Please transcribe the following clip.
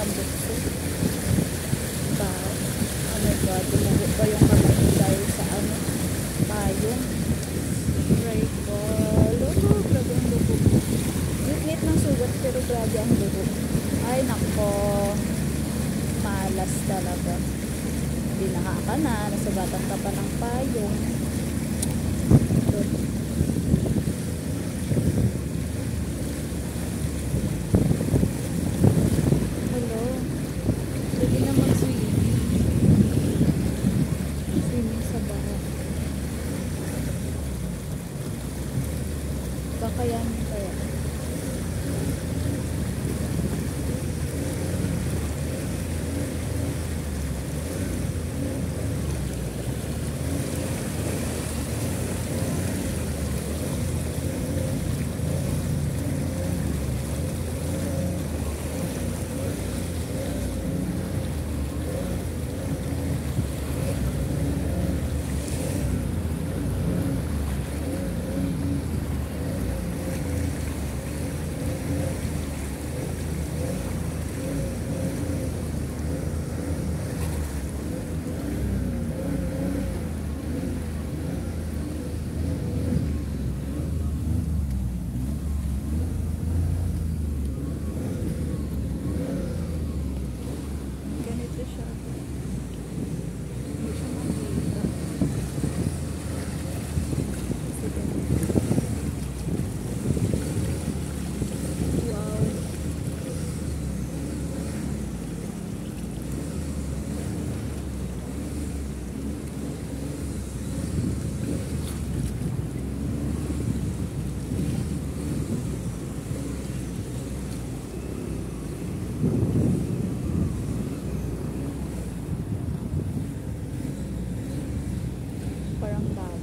tambutso. Ba, oh my god, dumugo pa yung kamay ko dahil sa ano, payong. Right ko. Lugo, grabe ang lugo. Wait ng sugat pero grabe ang lugo. Ay nako, malas talaga. Hindi nakaka na, nasugatan ka pa ng payong. Kaya. Ganito Parang tao.